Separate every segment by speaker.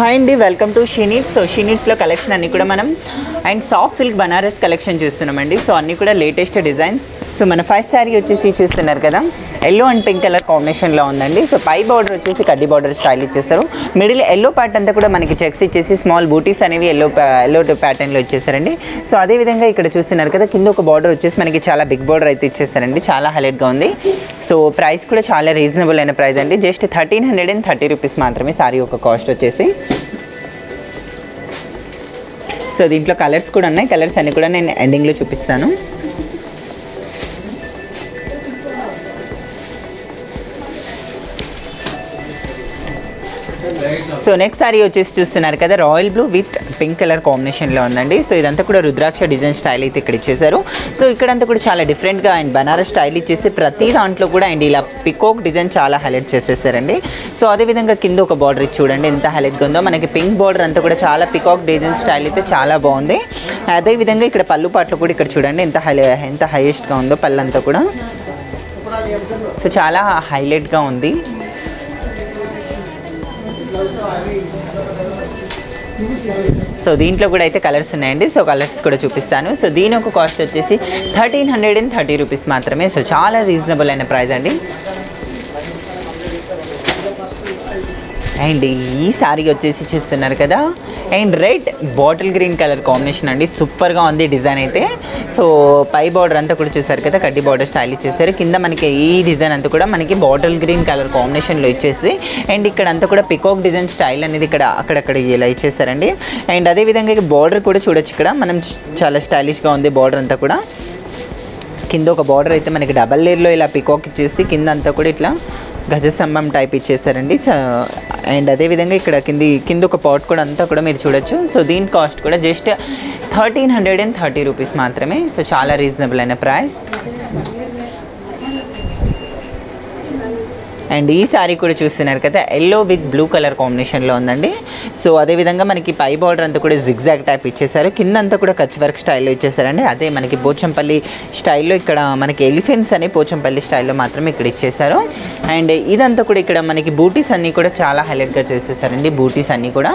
Speaker 1: Hi అండి welcome to షీనీట్స్ so షీనీట్స్లో collection అన్ని కూడా మనం and soft silk Banaras collection చూస్తున్నామండి. సో అన్ని కూడా లేటెస్ట్ డిజైన్స్. సో మన ఫస్ట్ శారీ వచ్చేసి చూస్తున్నారు కదా ఎల్లో అండ్ పింక్ కలర్ కాంబినేషన్లో ఉందండి. సో పై బార్డర్ వచ్చేసి కడ్డీ బార్డర్ స్టైల్ ఇచ్చేస్తారు. మిడిల్ ఎల్లో పార్ట్ అంతా కూడా మనకి చెక్స్ ఇచ్చేసి స్మాల్ బూటీస్ అనేవి ఎల్లో ఎల్లో ప్యాటర్న్లో ఇచ్చేసారండి సో అదేవిధంగా ఇక్కడ చూస్తున్నారు కదా కింద ఒక బార్డర్ వచ్చేసి మనకి చాలా బిగ్ బార్డర్ అయితే ఇచ్చేస్తారండి. చాలా హైలైట్గా ఉంది. సో ప్రైస్ కూడా చాలా రీజనబుల్ అయిన ప్రైస్ అండి. Just thirteen hundred and thirty rupees మాత్రమే సారీ ఒక కాస్ట్ వచ్చేసి. సో దీంట్లో కలర్స్ కూడా ఉన్నాయి. కలర్స్ అన్ని కూడా నేను ఎండింగ్లో చూపిస్తాను. సో నెక్స్ట్ సారీ వచ్చేసి చూస్తున్నారు కదా royal blue with pink colour కాంబినేషన్లో ఉందండి. సో ఇదంతా కూడా రుద్రాక్ష డిజైన్ స్టైల్ అయితే ఇక్కడ ఇచ్చేసారు సో ఇక్కడంతా కూడా చాలా డిఫరెంట్గా అండ్ బనారస్ స్టైల్ ఇచ్చేసి ప్రతి దాంట్లో కూడా అండ్ ఇలా పికోక్ డిజైన్ చాలా హైలైట్ చేసేసారండి. సో అదేవిధంగా కింద ఒక బార్డర్ ఇచ్చి చూడండి ఎంత హైలైట్గా ఉందో. మనకి పింక్ బార్డర్ అంతా కూడా చాలా పికాక్ డిజైన్ స్టైల్ అయితే చాలా బాగుంది. అదేవిధంగా ఇక్కడ పళ్ళు పాటలు కూడా ఇక్కడ చూడండి ఎంత హై ఎంత హైయెస్ట్గా ఉందో పళ్ళంతా కూడా. సో చాలా హైలైట్గా ఉంది. సో దీంట్లో కూడా అయితే కలర్స్ ఉన్నాయండి. సో కలర్స్ కూడా చూపిస్తాను. సో దీని ఒక కాస్ట్ వచ్చేసి thirteen hundred and thirty rupees మాత్రమే. సో చాలా రీజనబుల్ అయిన ప్రైస్ అండి. అండ్ ఈ సారీ వచ్చేసి చూస్తున్నారు కదా. And red bottle green colour combination అండి. సూపర్గా ఉంది డిజైన్ అయితే. సో పై బార్డర్ అంతా కూడా చూసారు కదా కడ్డీ బార్డర్ స్టైల్ ఇచ్చేసారు. కింద మనకి ఈ డిజైన్ అంతా కూడా మనకి బాటిల్ గ్రీన్ కలర్ కాంబినేషన్లో ఇచ్చేసి అండ్ ఇక్కడ అంతా కూడా పికాక్ డిజైన్ స్టైల్ అనేది ఇక్కడ అక్కడక్కడ ఇలా ఇచ్చేసారండి. అండ్ అదేవిధంగా బార్డర్ కూడా చూడొచ్చు ఇక్కడ. మనం చాలా స్టైలిష్గా ఉంది బార్డర్ అంతా కూడా. కింద ఒక బార్డర్ అయితే మనకి డబల్ లేయర్లో ఇలా పికాక్ ఇచ్చేసి కింద అంతా కూడా ఇట్లా గజస్తంభం టైప్ ఇచ్చేసారండి సో అండ్ అదేవిధంగా ఇక్కడ కింది కింద ఒక పాట్ కూడా అంతా కూడా మీరు చూడొచ్చు. సో దీని కాస్ట్ కూడా just thirteen hundred and thirty rupees మాత్రమే. సో చాలా రీజనబుల్ అయిన ప్రైస్ అండ్ ఈ సారీ కూడా చూస్తున్నారు కదా ఎల్లో విత్ బ్లూ కలర్ కాంబినేషన్లో ఉందండి. సో అదేవిధంగా మనకి పై బార్డర్ అంతా కూడా జిగ్జాగ్ టైప్ ఇచ్చేసారు కింద అంతా కూడా కచ్ వర్క్ స్టైల్లో ఇచ్చేసారండి అదే మనకి పోచంపల్లి స్టైల్లో ఇక్కడ మనకి ఎలిఫెంట్స్ అనే పోచంపల్లి స్టైల్లో మాత్రం ఇక్కడ ఇచ్చేసారు అండ్ ఇదంతా కూడా ఇక్కడ మనకి బూటీస్ అన్నీ కూడా చాలా హైలైట్గా చేసేసారండి బూటీస్ అన్నీ కూడా.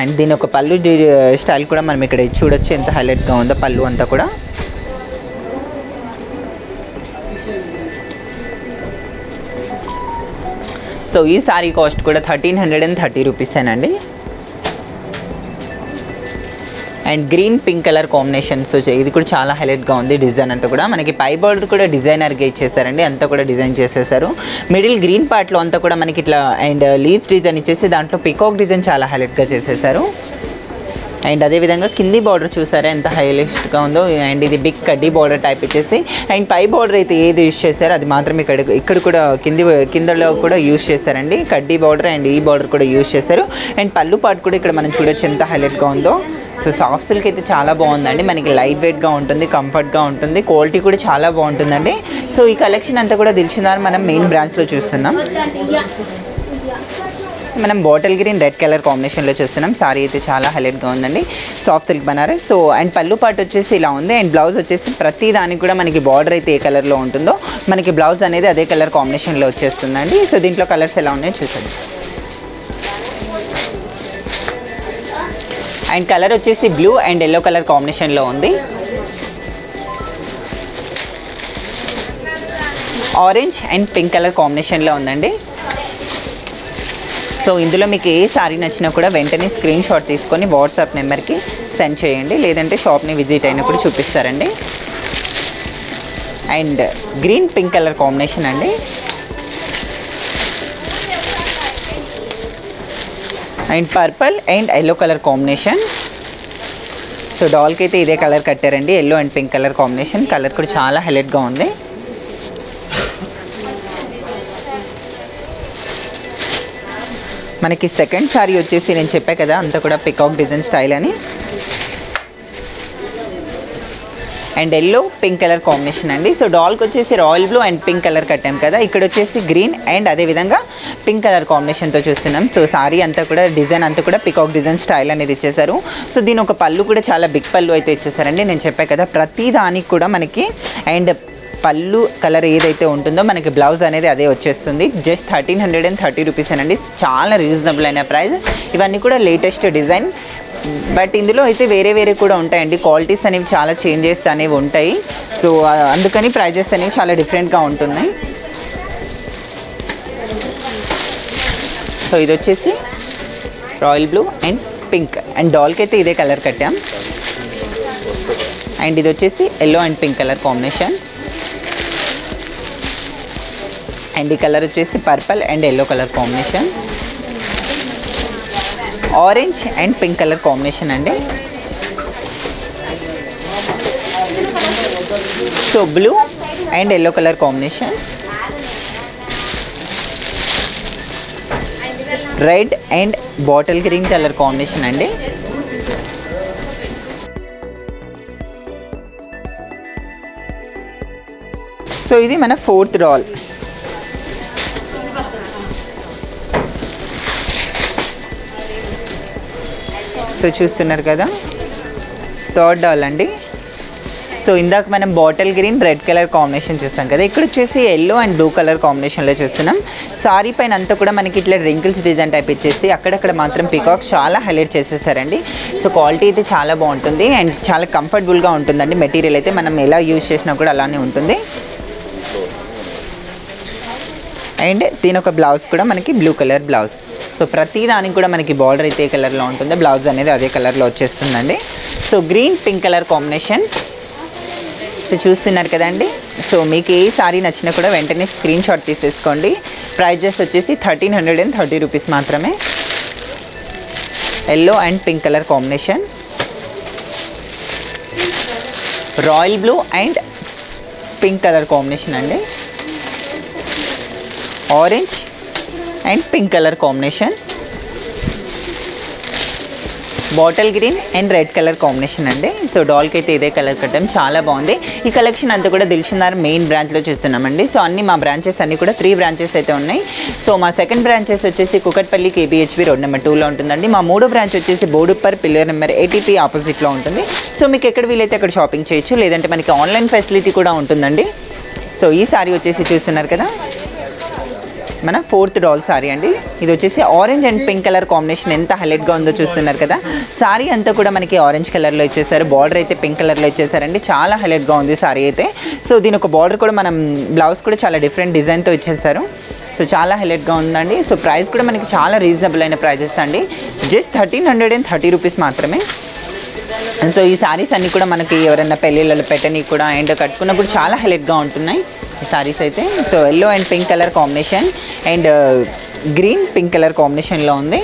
Speaker 1: అండ్ దీని ఒక పళ్ళు స్టైల్ కూడా మనం ఇక్కడ చూడొచ్చు ఎంత హైలైట్గా ఉందో పళ్ళు అంతా కూడా. సో ఈ సారీ కాస్ట్ కూడా thirteen hundred and thirty రూపీసేనండి and green pink colour combination so ఇది కూడా చాలా హైలైట్గా ఉంది డిజైన్ అంతా కూడా. మనకి పై బార్డర్ కూడా డిజైనర్గా ఇచ్చేసారండి. అంతా కూడా డిజైన్ చేసేసారు. మిడిల్ గ్రీన్ పార్ట్లో అంతా కూడా మనకి ఇట్లా అండ్ లీవ్స్ డిజైన్ ఇచ్చేసి దాంట్లో పికాక్ డిజైన్ చాలా హైలైట్గా చేసేసారు. అండ్ అదేవిధంగా కింది బార్డర్ చూసారా ఎంత హైలెస్ట్గా ఉందో. అండ్ ఇది బిగ్ కడ్డీ బార్డర్ టైప్ ఇచ్చేసి అండ్ పై బార్డర్ అయితే ఏది యూజ్ చేశారో అది మాత్రం ఇక్కడ ఇక్కడ కూడా కింది కిందలో కూడా యూజ్ చేశారండి. కడ్డీ బార్డర్ అండ్ ఈ బార్డర్ కూడా యూజ్ చేశారు. అండ్ పళ్ళు పాటు కూడా ఇక్కడ మనం చూడొచ్చు ఎంత హైలైట్గా ఉందో. సో సాఫ్ట్ సిల్క్ అయితే చాలా బాగుందండి. మనకి లైట్ వెయిట్గా ఉంటుంది కంఫర్ట్గా ఉంటుంది క్వాలిటీ కూడా చాలా బాగుంటుందండి. సో ఈ కలెక్షన్ అంతా కూడా దిల్చిందని మనం మెయిన్ బ్రాంచ్లో చూస్తున్నాం. మనం బాటిల్ గ్రీన్ రెడ్ కలర్ కాంబినేషన్లో చూస్తున్నాం. సారీ అయితే చాలా హైలైట్గా ఉందండి. Soft silk Banaras. So and పళ్ళు పాటు వచ్చేసి ఇలా ఉంది. అండ్ బ్లౌజ్ వచ్చేసి ప్రతి దానికి కూడా మనకి బార్డర్ అయితే ఏ కలర్లో ఉంటుందో మనకి బ్లౌజ్ అనేది అదే కలర్ కాంబినేషన్లో వచ్చేస్తుందండి. సో దీంట్లో కలర్స్ ఎలా ఉన్నాయో చూసండి అండ్ కలర్ వచ్చేసి బ్లూ అండ్ ఎల్లో కలర్ కాంబినేషన్లో ఉంది. ఆరెంజ్ అండ్ పింక్ కలర్ కాంబినేషన్లో ఉందండి. సో ఇందులో మీకు ఏ సారీ నచ్చినా కూడా వెంటనే స్క్రీన్ షాట్ తీసుకొని వాట్సాప్ నెంబర్కి సెండ్ చేయండి. లేదంటే షాప్ని విజిట్ అయినప్పుడు చూపిస్తారండి. And green pink colour combination అండి. And purple and yellow colour combination. So డాల్కి అయితే ఇదే colour కట్టారండి. Yellow and pink colour combination. Colour కూడా చాలా హైలైట్గా ఉంది. మనకి సెకండ్ సారీ వచ్చేసి నేను చెప్పా కదా అంతా కూడా పికాక్ డిజైన్ స్టైల్ అని. And yellow pink colour combination అండి. సో డాల్కి వచ్చేసి royal blue and pink colour కట్టాం కదా. ఇక్కడ వచ్చేసి గ్రీన్ అండ్ అదేవిధంగా పింక్ కలర్ కాంబినేషన్తో చూస్తున్నాం. సో సారీ అంతా కూడా డిజైన్ అంతా కూడా పికాక్ డిజైన్ స్టైల్ అనేది ఇచ్చేసారు సో దీని ఒక పళ్ళు కూడా చాలా బిగ్ పళ్ళు అయితే ఇచ్చేసారండి నేను చెప్పాను కదా ప్రతి దానికి కూడా మనకి అండ్ పళ్ళు కలర్ ఏదైతే ఉంటుందో మనకి బ్లౌజ్ అనేది అదే వచ్చేస్తుంది. Just thirteen hundred and thirty rupees అండి చాలా రీజనబుల్ అయిన ప్రైస్ ఇవన్నీ కూడా లేటెస్ట్ డిజైన్ బట్ ఇందులో అయితే వేరే వేరే కూడా ఉంటాయండి. క్వాలిటీస్ అనేవి చాలా చేంజెస్ అనేవి ఉంటాయి. సో అందుకని ప్రైజెస్ అనేవి చాలా డిఫరెంట్గా ఉంటున్నాయి. సో ఇది వచ్చేసి royal blue and pink and డాల్కి అయితే ఇదే కలర్ కట్టాం. అండ్ ఇది వచ్చేసి yellow and pink colour combination and ఈ కలర్ వచ్చేసి purple and yellow colour combination. Orange and pink colour combination అండి. So blue and yellow colour combination. Red and bottle green colour combination అండి. So ఇది మన fourth రాల్ so చూస్తున్నారు కదా. Third doll అండి. So ఇందాక మనం bottle green red colour combination చూస్తాం కదా. ఇక్కడ వచ్చేసి ఎల్లో అండ్ బ్లూ కలర్ కాంబినేషన్లో చూస్తున్నాం. సారీ పైన అంతా కూడా మనకి ఇట్లా రింకిల్స్ డిజైన్ టైప్ ఇచ్చేసి అక్కడక్కడ మాత్రం పికాక్ చాలా హైలైట్ చేసేసారండి. సో క్వాలిటీ అయితే చాలా బాగుంటుంది అండ్ చాలా కంఫర్టబుల్గా ఉంటుందండి. మెటీరియల్ అయితే మనం ఎలా యూజ్ చేసినా కూడా అలానే ఉంటుంది. అండ్ దీని ఒక బ్లౌజ్ కూడా మనకి బ్లూ కలర్ బ్లౌజ్ సో ప్రతి దానికి కూడా మనకి బార్డర్ అయితే కలర్లో ఉంటుంది బ్లౌజ్ అనేది అదే కలర్లో వచ్చేస్తుందండి. So green pink colour combination so చూస్తున్నారు కదండి. సో మీకు ఏ సారీ నచ్చినా కూడా వెంటనే స్క్రీన్ షాట్ తీసేసుకోండి. ప్రైజెస్ వచ్చేసి thirteen hundred and thirty rupees మాత్రమే. Yellow and pink colour combination royal blue and pink colour combination అండి. Orange and pink colour combination. Bottle green and red colour combination అండి. సో డాల్కి అయితే ఇదే colour కట్టడం చాలా బాగుంది. ఈ కలెక్షన్ అంతా కూడా దిల్షునార్ మెయిన్ బ్రాంచ్లో చూస్తున్నామండి. సో అన్ని మా బ్రాంచెస్ అన్నీ కూడా త్రీ బ్రాంచెస్ అయితే ఉన్నాయి. సో మా సెకండ్ బ్రాంచెస్ వచ్చేసి కుకట్పల్లి కేబిహెచ్బి రోడ్ నెంబర్ టూలో ఉంటుందండి. మా మూడో బ్రాంచ్ వచ్చేసి బోడుప్పర్ పిల్లర్ నెంబర్ ఏటీపీ ఆపోజిట్లో ఉంటుంది. సో మీకు ఎక్కడ వీలైతే అక్కడ షాపింగ్ చేయొచ్చు. లేదంటే మనకి ఆన్లైన్ ఫెసిలిటీ కూడా ఉంటుందండి. సో ఈ సారీ వచ్చేసి చూస్తున్నారు కదా. మన ఫోర్త్ డాల్ సారీ అండి. ఇది వచ్చేసి orange and pink colour combination ఎంత హైలైట్గా ఉందో చూస్తున్నారు కదా. సారీ అంతా కూడా మనకి ఆరెంజ్ కలర్లో ఇచ్చేసారు. బార్డర్ అయితే పింక్ కలర్లో ఇచ్చేసారండి. చాలా హైలైట్గా ఉంది సారీ అయితే. సో దీని ఒక బార్డర్ కూడా మనం బ్లౌజ్ కూడా చాలా డిఫరెంట్ డిజైన్తో ఇచ్చేసారు. సో చాలా హైలైట్గా ఉందండి. సో ప్రైస్ కూడా మనకి చాలా రీజనబుల్ అయిన ప్రైజెస్ అండి. Just thirteen hundred and thirty rupees మాత్రమే. సో ఈ శారీస్ అన్నీ కూడా మనకి ఎవరైనా పెళ్ళిళ్ళలో పెట్టని కూడా అండ్ కట్టుకున్నప్పుడు చాలా హైలైట్గా ఉంటున్నాయి. సారీస్ అయితే so yellow and pink colour combination and green pink colour కాంబినేషన్లో ఉంది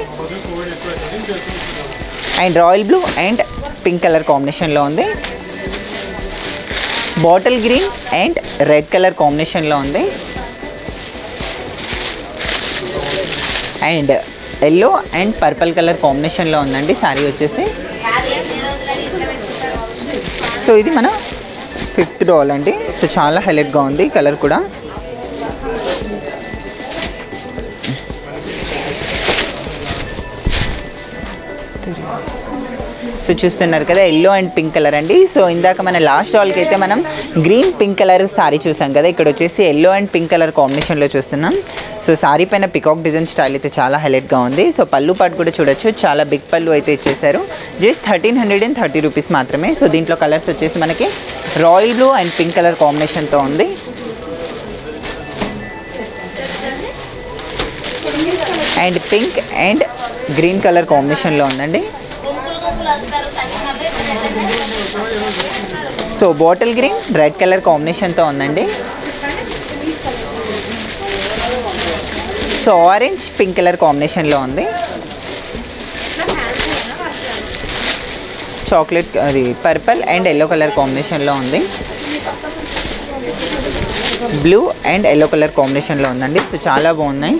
Speaker 1: and royal blue and pink colour కాంబినేషన్లో ఉంది bottle green and red colour కాంబినేషన్లో ఉంది and yellow and purple colour కాంబినేషన్లో ఉందండి సారీ వచ్చేసి సో ఇది మన ఫిఫ్త్ డాల్ అండి. సో చాలా హైలైట్గా ఉంది కలర్ కూడా. సో చూస్తున్నారు కదా ఎల్లో అండ్ పింక్ కలర్ అండి. సో ఇందాక మన లాస్ట్ డాల్కి అయితే మనం గ్రీన్ పింక్ కలర్ సారీ చూసాం కదా. ఇక్కడ వచ్చేసి ఎల్లో అండ్ పింక్ కలర్ కాంబినేషన్లో చూస్తున్నాం. సో శారీ పైన పికాక్ డిజైన్ స్టైల్ అయితే చాలా హైలైట్గా ఉంది. సో పళ్ళు పాటు కూడా చూడొచ్చు. చాలా బిగ్ పళ్ళు అయితే ఇచ్చేసారు just thirteen hundred and thirty rupees మాత్రమే. సో దీంట్లో కలర్స్ వచ్చేసి మనకి royal blue and pink colour కాంబినేషన్తో ఉంది. And pink and green colour కాంబినేషన్లో ఉందండి. So bottle green red colour కాంబినేషన్తో ఉందండి. సో ఆరెంజ్ పింక్ కలర్ కాంబినేషన్లో ఉంది. చాక్లెట్ అది పర్పుల్ అండ్ ఎల్లో కలర్ కాంబినేషన్లో ఉంది. బ్లూ అండ్ ఎల్లో కలర్ కాంబినేషన్లో ఉందండి. సో చాలా బాగున్నాయి.